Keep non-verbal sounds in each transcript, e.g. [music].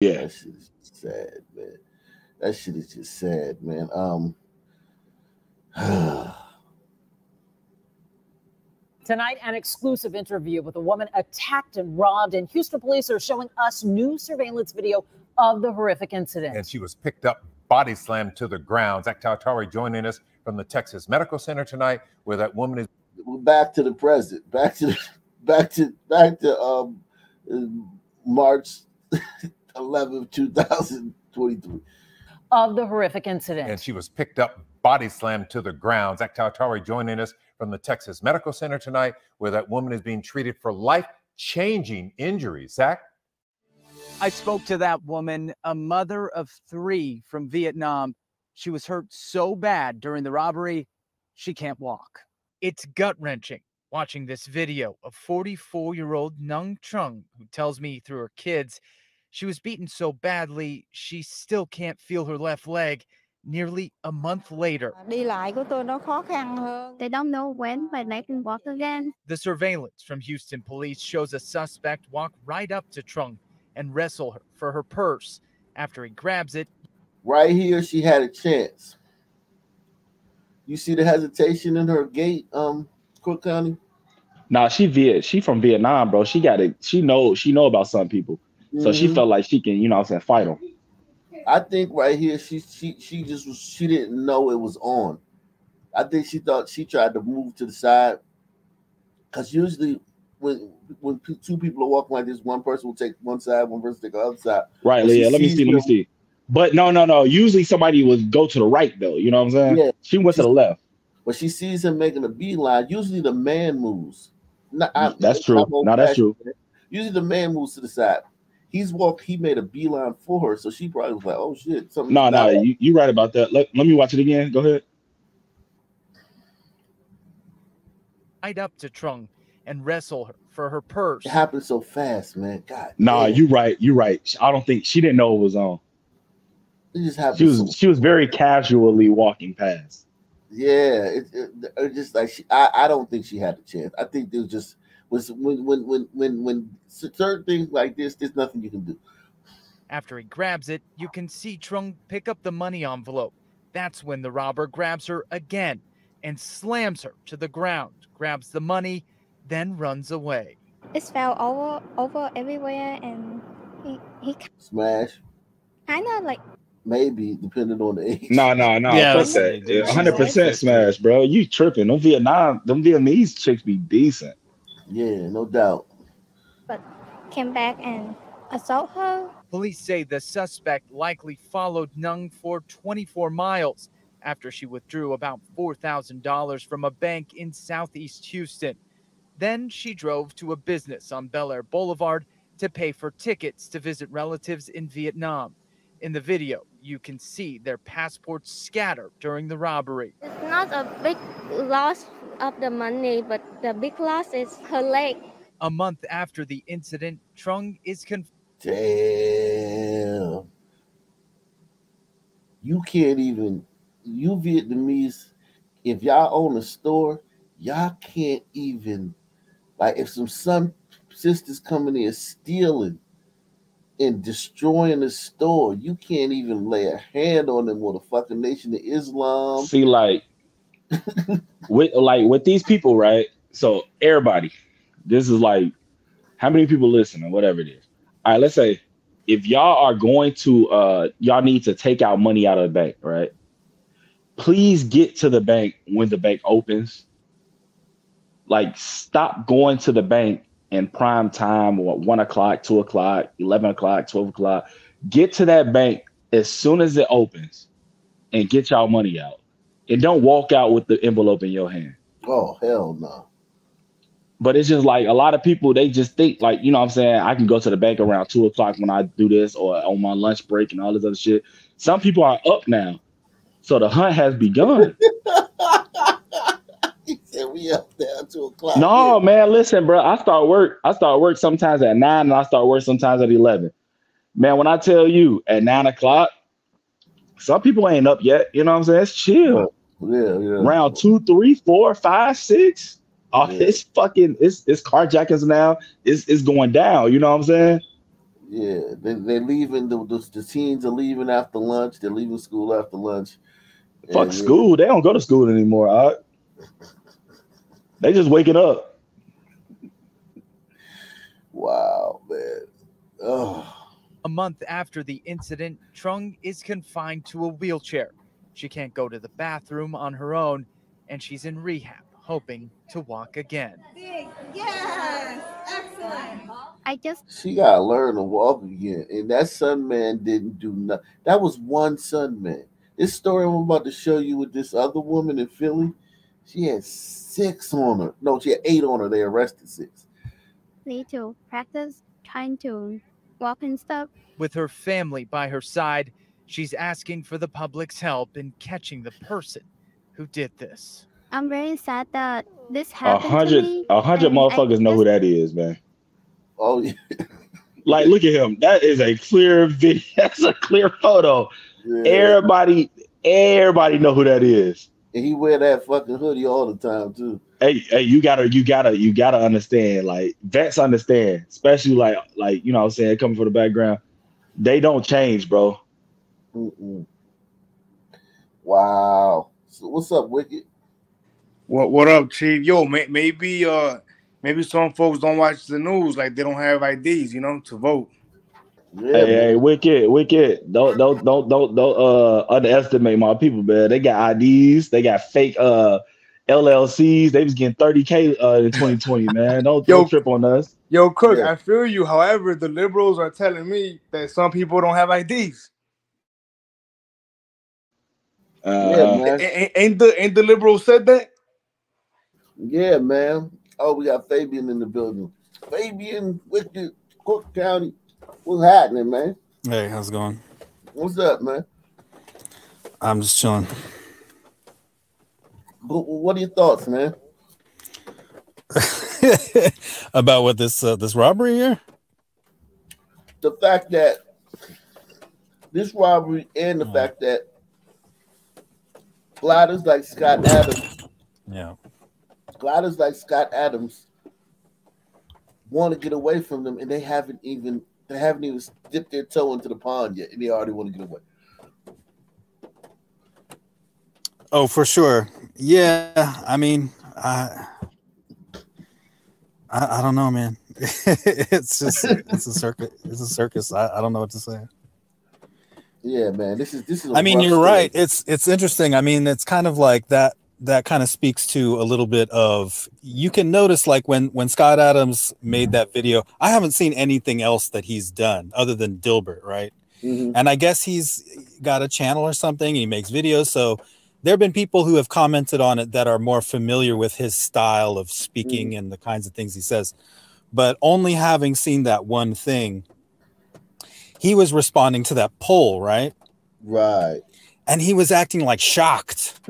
Yeah. That shit is sad, man. That shit is just sad, man. Um [sighs] Tonight, an exclusive interview with a woman attacked and robbed, and Houston police are showing us new surveillance video of the horrific incident. And she was picked up, body slammed to the ground. Zach Tautari joining us from the Texas Medical Center tonight, where that woman is. back to the present. Back to back to back to um March [laughs] 11th, 2023. Of the horrific incident. And she was picked up, body slammed to the ground. Zach Tautari joining us from the Texas Medical Center tonight, where that woman is being treated for life changing injuries. Zach? I spoke to that woman, a mother of three from Vietnam. She was hurt so bad during the robbery, she can't walk. It's gut wrenching watching this video of 44 year old Nung Chung, who tells me through her kids she was beaten so badly she still can't feel her left leg nearly a month later. Đi lại của tôi nó khó khăn hơn. They don't know when my leg can walk again. The surveillance from Houston police shows a suspect walk right up to Trung and wrestle her for her purse. After he grabs it, Right here, she had a chance. You see the hesitation in her gait, um, Cook County? Nah, she Viet. She from Vietnam, bro. She got it. She know. She know about some people, so she Mhm. felt like she can, you know, I'm saying, fight them. I think right here, she she she just was she didn't know it was on. I think she thought she tried to move to the side, because usually when when two people are walking like this, one person will take one side, one person take the other side. Right, she Leah. Let me see. Let me see. But no, no, no. Usually somebody would go to the right though. You know what I'm saying? Yeah. She went to the left. But she sees him making a beeline, usually the man moves. Not, I- That's true. No, that's true. Usually the man moves to the side. He's walked. He made a beeline for her, so she probably was like, "Oh shit!" Something. No, no. You you right about that. Let, let me watch it again. Go ahead. right up to Trung and wrestle her for her purse. It happened so fast, man. God. Nah, damn. you right. You right. I don't think she didn't know it was on. It just happened. She was so she was very casually walking past. Yeah, it, it, it just like she, I, I don't think she had a chance. I think there was just was when when when when when certain things like this, there's nothing you can do. After he grabs it, you can see Trung pick up the money envelope. That's when the robber grabs her again and slams her to the ground, grabs the money, then runs away. It fell over over everywhere, and he he Smash, kind of like maybe depending on the age. No, no, no. Yeah, fuck let's see, that. dude. Yeah, hundred percent smash, bro. You tripping? Them Vietnam, them Vietnamese chicks be decent. Yeah, no doubt. But came back and assault her. Police say the suspect likely followed Nung for 24 miles after she withdrew about $4,000 from a bank in southeast Houston. Then she drove to a business on Bellaire Boulevard to pay for tickets to visit relatives in Vietnam. In the video, you can see their passports scatter during the robbery. It's not a big loss of the money, but the big loss is her leg. A month after the incident, Trung is confirmed. Damn. You can't even you Vietnamese, if y'all own a store, y'all can't even like if some some sisters coming in stealing and destroying the store, you can't even lay a hand on them with a fucking nation of Islam. See, like with like with these people, right? So everybody, this is like how many people listen or whatever it is. All right, let's say if y'all are going to uh y'all need to take out money out of the bank, right? Please get to the bank when the bank opens. Like stop going to the bank in prime time or one o'clock, two o'clock, eleven o'clock, twelve o'clock. Get to that bank as soon as it opens and get y'all money out. And don't walk out with the envelope in your hand. Oh hell no. But it's just like a lot of people, they just think like, you know what I'm saying? I can go to the bank around two o'clock when I do this or on my lunch break and all this other shit. Some people are up now. So the hunt has begun. [laughs] He said we up there two o'clock. no, man, listen, bro. I start work. I start work sometimes at nine and I start work sometimes at 11. Man, when I tell you at nine o'clock, some people ain't up yet. You know what I'm saying? It's chill. Yeah, yeah. Round two, three, four, five, six. Oh, Yeah. it's fucking it's it's carjackings now. It's it's going down. You know what I'm saying? Yeah, they, they're leaving. The, the, the teens are leaving after lunch. They're leaving school after lunch. Fuck And, yeah, school. They don't go to school anymore. All right? They just waking up. Wow, man. Oh, A month after the incident, Trung is confined to a wheelchair. She can't go to the bathroom on her own, and she's in rehab, hoping to walk again. Yes, excellent. I just she gotta learn to walk again. And that Sun Man didn't do nothing. That was one Sun Man. This story I'm about to show you with this other woman in Philly, she had six on her. No, she had eight on her. They arrested six. need to practice trying to walk and stuff. With her family by her side, she's asking for the public's help in catching the person who did this. I'm very sad that this A happened to hundred, me. a hundred and I motherfuckers know who that is, man. Oh yeah. [laughs] Like, look at him. That is a clear video. [laughs] That's a clear photo. yeah. Everybody, everybody know who that is. And he wear that fucking hoodie all the time too. Hey, hey, you gotta, you gotta, you gotta understand. Like vets understand, especially like, like you know, what I'm saying coming from the background, they don't change, bro. Mm-mm. Wow. So what's up, Wicked? What what up, Chief? Yo, may, maybe uh maybe some folks don't watch the news, like they don't have IDs, you know, to vote. Yeah, Hey, man. hey, wicked, wicked. Don't, don't, don't, don't, don't uh underestimate my people, man. They got IDs, they got fake uh LLCs. They was getting 30k uh in 2020, [laughs] man. Don't, Yo. don't trip on us. Yo, Cook, Yeah. I feel you. However, the liberals are telling me that some people don't have IDs. Yeah, Uh, man. A- a- Ain't the ain't the liberals said that? Yeah, man. Oh, we got Fabian in the building. Fabian, Wicked, Cook County. What's happening, man? Hey, how's it going? What's up, man? I'm just chilling. Wh- What are your thoughts, man? [laughs] About what this uh, this robbery here? The fact that this robbery and the Hmm. fact that gliders like Scott Adams, Yeah. gliders like Scott Adams want to get away from them, and they haven't even they haven't even dipped their toe into the pond yet, and they already want to get away. Oh, for sure. Yeah. I mean, I I, I don't know, man. [laughs] it's just it's a circus. It's a circus. I, I don't know what to say. Yeah, man. This is this is. a I mean, you're story. right. It's it's interesting. I mean, it's kind of like that. That kind of speaks to a little bit of you can notice like when when Scott Adams made that video. I haven't seen anything else that he's done other than Dilbert, right? Mhm. And I guess he's got a channel or something. He makes videos, so there have been people who have commented on it that are more familiar with his style of speaking and the kinds of things he says. But only having seen that one thing, he was responding to that poll, right? Right. and he was acting like shocked. [laughs]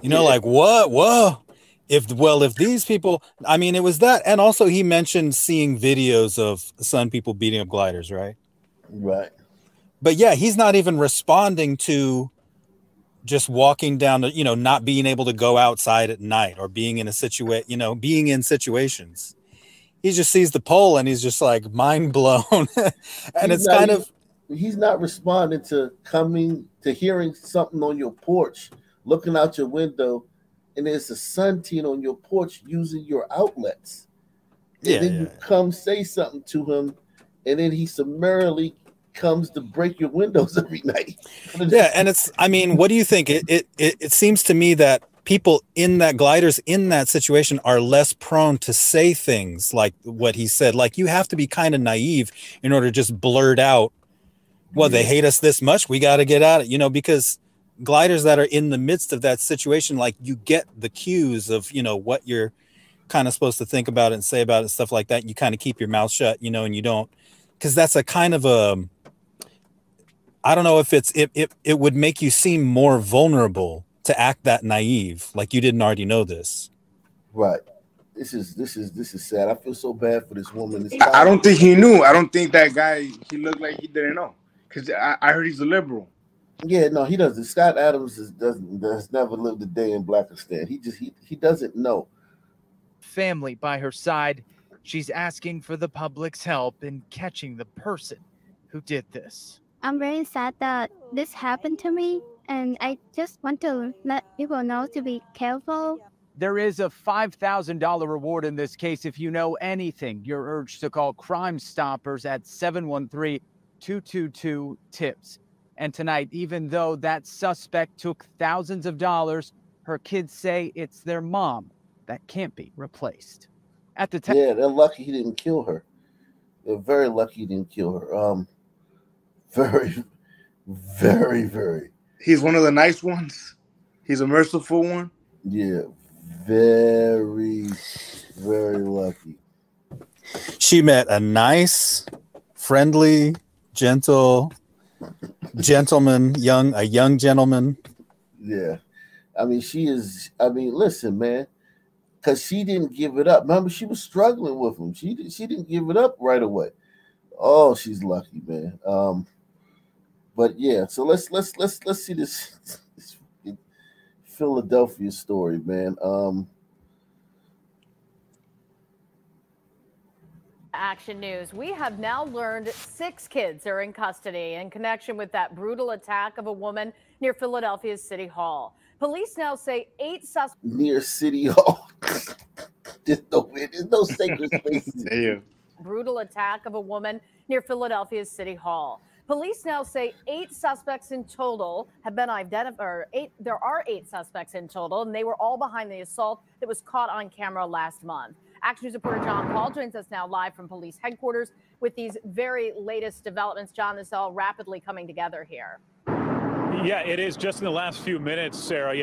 you know, like what? Whoa! If well, if these people, I mean, it was that, and also he mentioned seeing videos of some people beating up gliders, right? Right. But yeah, he's not even responding to just walking down the, you know, not being able to go outside at night or being in a situation, you know, being in situations. He just sees the poll and he's just like mind blown. [laughs] and He's it's not kind of he's not responding to coming to hearing something on your porch, looking out your window, and there's a sun teen on your porch using your outlets. And Yeah, then yeah, you come say something to him, and then he summarily comes to break your windows [laughs] every night. yeah and it's i mean what do you think it, it it it seems to me that people in that gliders in that situation are less prone to say things like what he said. Like you have to be kind of naive in order to just blurt out well they hate us this much. We got to get out of you know because gliders that are in the midst of that situation like you get the cues of you know what you're kind of supposed to think about it and say about it and stuff like that. You kind of keep your mouth shut you know and you don't because that's a kind of a I don't know if it's it, it it would make you seem more vulnerable to act that naive, like you didn't already know this. Right. This is this is this is sad. I feel so bad for this woman. This I I don't think he knew. I don't think that guy he looked like he didn't know. Cause I, I heard he's a liberal. Yeah, no, he doesn't. Scott Adams is, doesn't has never lived a day in Blackistan. He just he he doesn't know. Family by her side, She's asking for the public's help in catching the person who did this. I'm very sad that this happened to me, and I just want to let people know to be careful. There is a $5,000 reward in this case if you know anything. You're urged to call Crime Stoppers at 713 222 TIPS. And tonight, even though that suspect took thousands of dollars, her kids say it's their mom that can't be replaced. At the time, Yeah, they're lucky he didn't kill her. They're very lucky he didn't kill her. Um, [laughs] very, very, very. He's one of the nice ones. He's a merciful one. Yeah, very, very lucky. She met a nice, friendly, gentle gentleman, young a young gentleman. Yeah, I mean, she is. I mean, listen, man, because she didn't give it up. Remember, she was struggling with him. She she didn't give it up right away. Oh, she's lucky, man. Um, but yeah, so let's let's let's let's see this, this Philadelphia story, man. Um, Action News. We have now learned six kids are in custody in connection with that brutal attack of a woman near Philadelphia's City Hall. Police now say eight suspects. near City Hall. [laughs] there's no there's no sacred [laughs] spaces. Yeah. brutal attack of a woman near Philadelphia's City Hall. Police now say eight suspects in total have been identified. Eight, there are eight suspects in total, and they were all behind the assault that was caught on camera last month. Action News reporter John Paul joins us now live from police headquarters with these very latest developments. John, this is all rapidly coming together here. Yeah, it is just in the last few minutes, Sarah.